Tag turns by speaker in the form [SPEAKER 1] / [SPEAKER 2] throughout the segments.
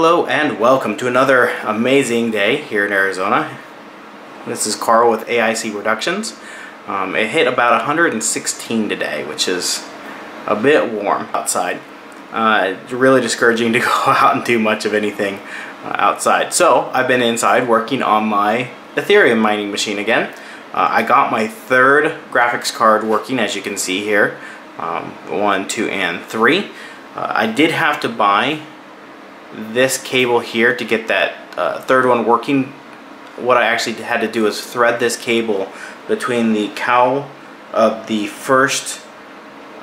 [SPEAKER 1] Hello and welcome to another amazing day here in Arizona. This is Karl with AIC Productions. Um, it hit about 116 today, which is a bit warm outside. Uh, really discouraging to go out and do much of anything uh, outside. So I've been inside working on my Ethereum mining machine again. Uh, I got my third graphics card working as you can see here. Um, one, two, and three. Uh, I did have to buy this cable here to get that uh, third one working. What I actually had to do is thread this cable between the cowl of the first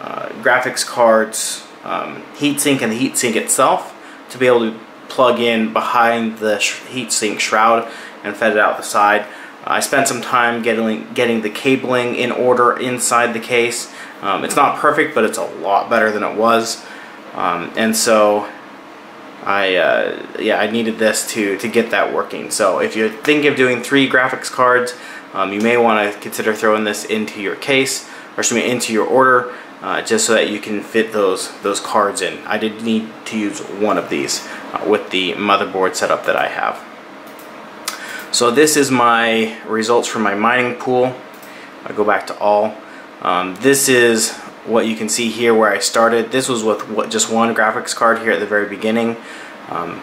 [SPEAKER 1] uh, graphics card's um, heatsink and the heatsink itself to be able to plug in behind the heatsink shroud and fed it out the side. I spent some time getting getting the cabling in order inside the case. Um, it's not perfect, but it's a lot better than it was. Um, and so I uh, yeah I needed this to to get that working. So if you're thinking of doing three graphics cards, um, you may want to consider throwing this into your case or excuse into your order. Uh, just so that you can fit those those cards in. I did need to use one of these uh, with the motherboard setup that I have. So this is my results from my mining pool. I go back to all. Um, this is what you can see here where I started. This was with what, just one graphics card here at the very beginning um,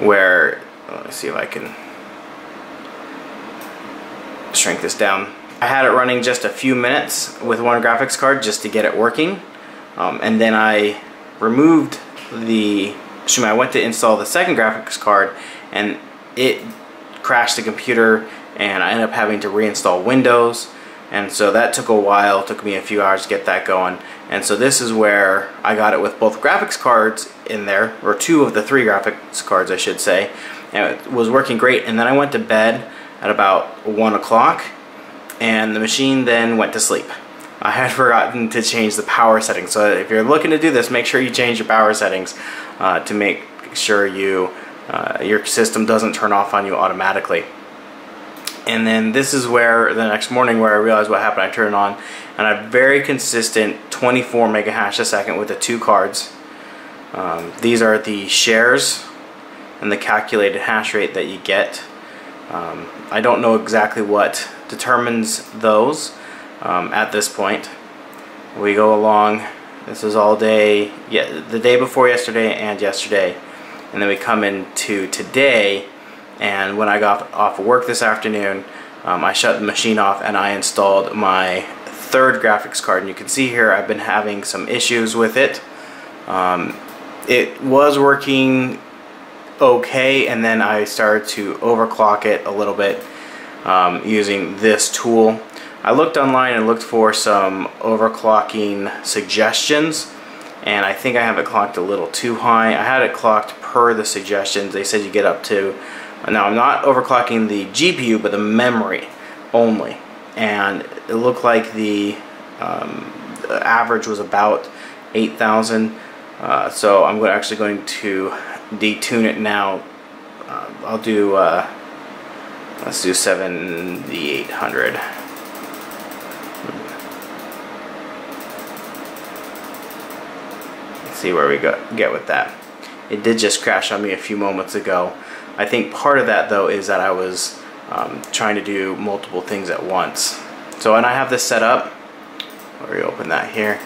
[SPEAKER 1] where, let's see if I can shrink this down. I had it running just a few minutes with one graphics card just to get it working um, and then I removed the, excuse me, I went to install the second graphics card and it crashed the computer and I ended up having to reinstall Windows and so that took a while, took me a few hours to get that going. And so this is where I got it with both graphics cards in there, or two of the three graphics cards I should say. And it was working great. And then I went to bed at about 1 o'clock and the machine then went to sleep. I had forgotten to change the power settings. So if you're looking to do this, make sure you change your power settings uh, to make sure you uh, your system doesn't turn off on you automatically and then this is where the next morning where I realized what happened I turned it on and I very consistent 24 mega hash a second with the two cards. Um, these are the shares and the calculated hash rate that you get. Um, I don't know exactly what determines those um, at this point. We go along this is all day yeah the day before yesterday and yesterday and then we come into today and when I got off of work this afternoon um, I shut the machine off and I installed my third graphics card. And you can see here I've been having some issues with it. Um, it was working okay and then I started to overclock it a little bit um, using this tool. I looked online and looked for some overclocking suggestions and I think I have it clocked a little too high. I had it clocked per the suggestions. They said you get up to now I'm not overclocking the GPU, but the memory only. And it looked like the, um, the average was about 8,000. Uh, so I'm actually going to detune it now. Uh, I'll do, uh, let's do 7800. Let's see where we go, get with that. It did just crash on me a few moments ago. I think part of that though is that I was um, trying to do multiple things at once. So when I have this set up, or you open that here,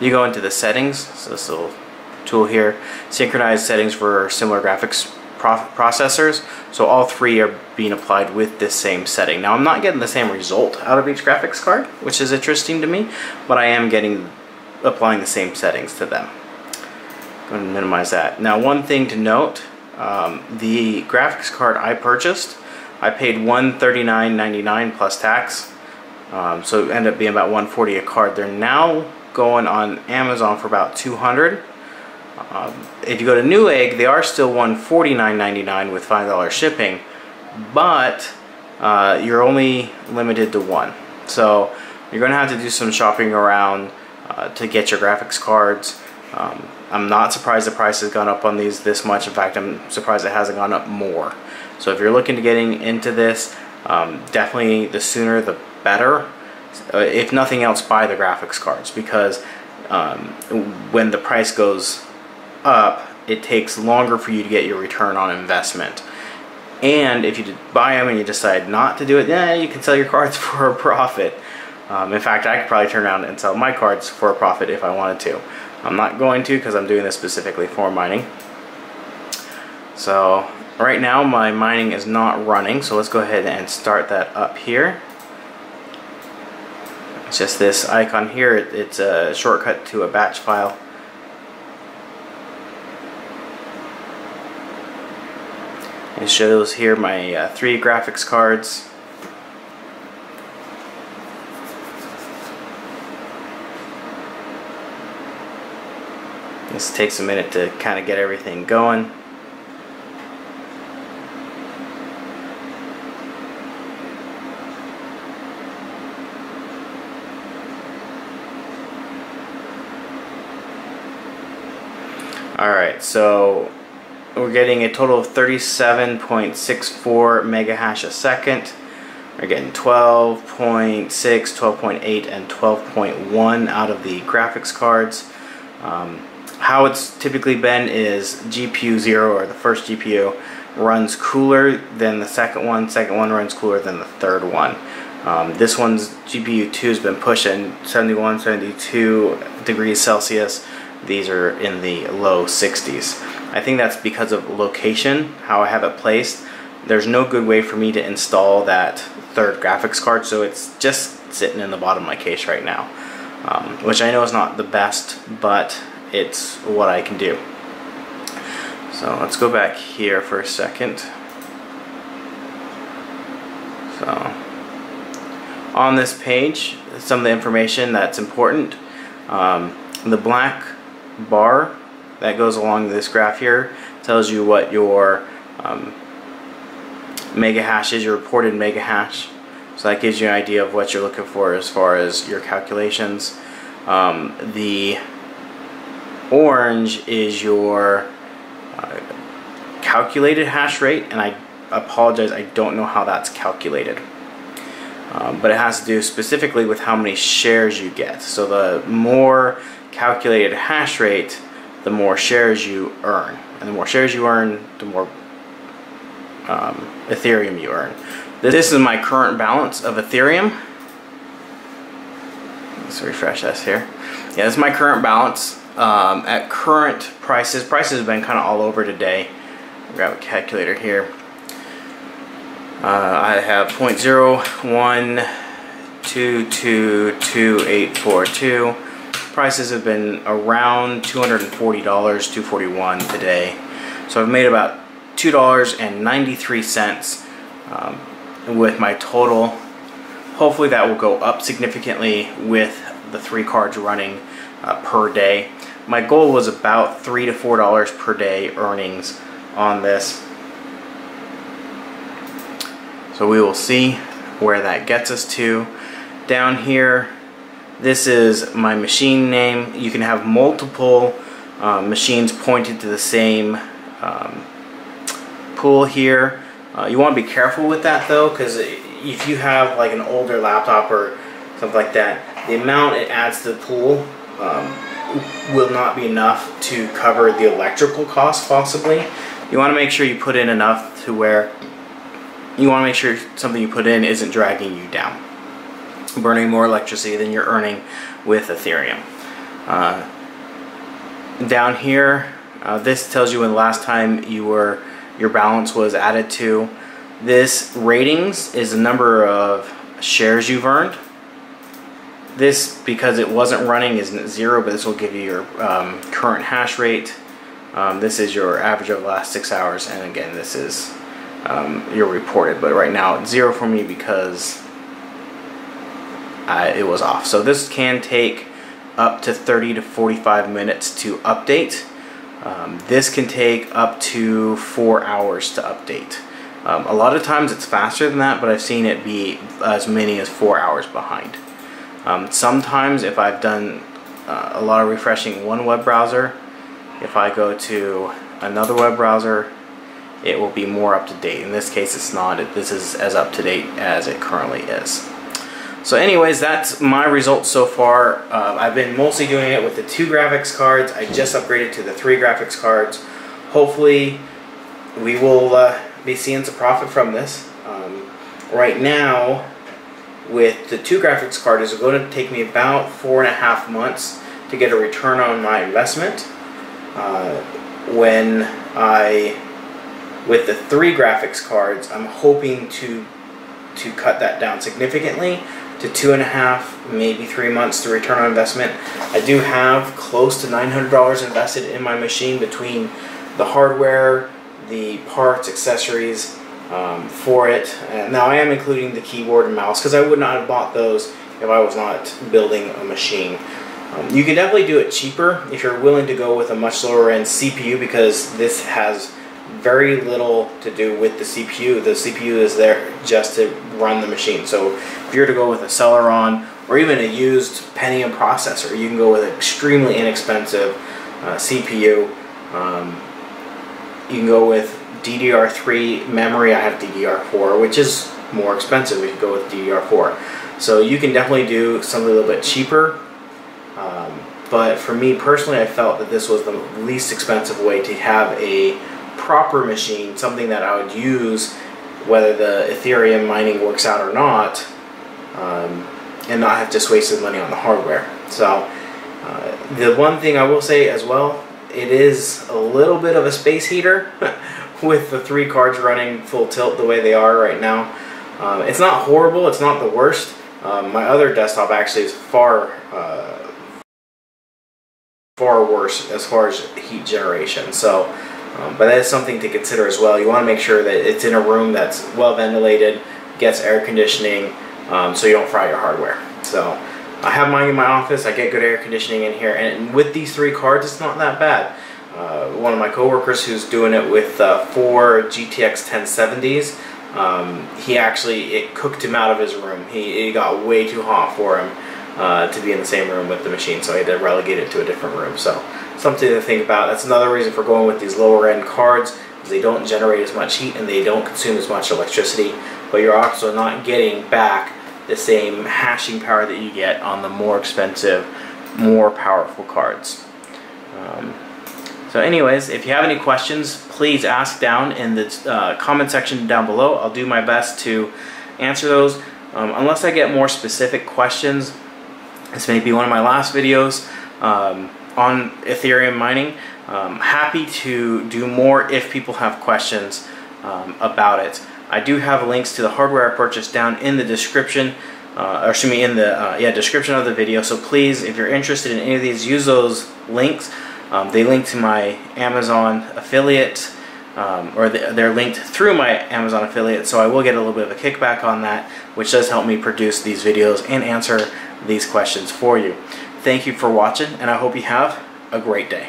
[SPEAKER 1] you go into the settings, so this little tool here, synchronize settings for similar graphics processors. So all three are being applied with this same setting. Now I'm not getting the same result out of each graphics card, which is interesting to me, but I am getting applying the same settings to them. Go ahead and minimize that. Now one thing to note um, the graphics card I purchased, I paid $139.99 plus tax. Um, so it ended up being about 140 a card. They're now going on Amazon for about 200. Um, if you go to Newegg, they are still $149.99 with $5 shipping, but uh, you're only limited to one. So you're going to have to do some shopping around uh, to get your graphics cards. Um, I'm not surprised the price has gone up on these this much. In fact, I'm surprised it hasn't gone up more. So if you're looking to getting into this, um, definitely the sooner the better. Uh, if nothing else, buy the graphics cards because um, when the price goes up, it takes longer for you to get your return on investment. And if you buy them and you decide not to do it, then you can sell your cards for a profit. Um, in fact, I could probably turn around and sell my cards for a profit if I wanted to. I'm not going to because I'm doing this specifically for mining. So right now my mining is not running, so let's go ahead and start that up here. It's just this icon here, it's a shortcut to a batch file. It shows here my uh, three graphics cards. This takes a minute to kind of get everything going. Alright, so we're getting a total of 37.64 mega hash a second. We're getting 12.6, 12.8, and 12.1 out of the graphics cards. Um, how it's typically been is GPU 0 or the first GPU runs cooler than the second one, second one runs cooler than the third one. Um, this one's GPU 2 has been pushing 71, 72 degrees Celsius these are in the low 60s. I think that's because of location, how I have it placed. There's no good way for me to install that third graphics card, so it's just sitting in the bottom of my case right now. Um, which I know is not the best, but it's what I can do. So let's go back here for a second. So on this page, some of the information that's important. Um, the black bar that goes along this graph here tells you what your um, mega hash is, your reported mega hash. So that gives you an idea of what you're looking for as far as your calculations. Um, the orange is your uh, calculated hash rate, and I apologize, I don't know how that's calculated. Um, but it has to do specifically with how many shares you get. So the more calculated hash rate, the more shares you earn. And the more shares you earn, the more um, Ethereum you earn. This is my current balance of Ethereum. Let's refresh this here. Yeah, this is my current balance. Um, at current prices, prices have been kind of all over today. Grab a calculator here. Uh, I have 0.01222842 prices have been around $240, 241 today. So I've made about $2.93 um, with my total. Hopefully that will go up significantly with the three cards running uh, per day. My goal was about three to four dollars per day earnings on this. So we will see where that gets us to. Down here this is my machine name. You can have multiple uh, machines pointed to the same um, pool here. Uh, you want to be careful with that though because if you have like an older laptop or something like that, the amount it adds to the pool um, will not be enough to cover the electrical cost possibly. You want to make sure you put in enough to where you want to make sure something you put in isn't dragging you down burning more electricity than you're earning with Ethereum. Uh, down here, uh, this tells you when the last time you were your balance was added to. This ratings is the number of shares you've earned. This, because it wasn't running, is zero, but this will give you your um, current hash rate. Um, this is your average of the last six hours, and again, this is um, your reported. But right now, it's zero for me because it was off. So this can take up to 30 to 45 minutes to update. Um, this can take up to four hours to update. Um, a lot of times it's faster than that, but I've seen it be as many as four hours behind. Um, sometimes if I've done uh, a lot of refreshing one web browser, if I go to another web browser, it will be more up to date. In this case, it's not. This is as up to date as it currently is. So anyways, that's my results so far. Uh, I've been mostly doing it with the two graphics cards. I just upgraded to the three graphics cards. hopefully we will uh, be seeing some profit from this. Um, right now, with the two graphics card, it's going to take me about four and a half months to get a return on my investment. Uh, when I, with the three graphics cards, I'm hoping to to cut that down significantly to two and a half, maybe three months to return on investment. I do have close to $900 invested in my machine between the hardware, the parts, accessories um, for it. And now I am including the keyboard and mouse because I would not have bought those if I was not building a machine. Um, you can definitely do it cheaper if you're willing to go with a much lower end CPU because this has very little to do with the CPU. The CPU is there just to run the machine. So if you're to go with a Celeron or even a used Pentium processor, you can go with an extremely inexpensive uh, CPU. Um, you can go with DDR3 memory. I have DDR4, which is more expensive if you go with DDR4. So you can definitely do something a little bit cheaper. Um, but for me personally, I felt that this was the least expensive way to have a proper machine, something that I would use whether the Ethereum mining works out or not, um, and not have just wasted money on the hardware. So uh, the one thing I will say as well, it is a little bit of a space heater with the three cards running full tilt the way they are right now. Um, it's not horrible, it's not the worst. Um, my other desktop actually is far uh, far worse as far as heat generation. So um, but that is something to consider as well. You want to make sure that it's in a room that's well ventilated, gets air conditioning, um, so you don't fry your hardware. So I have mine in my office. I get good air conditioning in here, and with these three cards, it's not that bad. Uh, one of my coworkers who's doing it with uh, four GTX 1070s, um, he actually it cooked him out of his room. He it got way too hot for him uh, to be in the same room with the machine, so I had to relegate it to a different room. So something to think about. That's another reason for going with these lower end cards they don't generate as much heat and they don't consume as much electricity, but you're also not getting back the same hashing power that you get on the more expensive, more powerful cards. Um, so anyways, if you have any questions, please ask down in the uh, comment section down below. I'll do my best to answer those. Um, unless I get more specific questions, this may be one of my last videos um, on Ethereum mining. Um, happy to do more if people have questions um, about it. I do have links to the hardware I purchased down in the description, uh, or excuse me, in the uh, yeah description of the video. So please, if you're interested in any of these, use those links. Um, they link to my Amazon affiliate, um, or they're linked through my Amazon affiliate. So I will get a little bit of a kickback on that, which does help me produce these videos and answer these questions for you. Thank you for watching, and I hope you have a great day.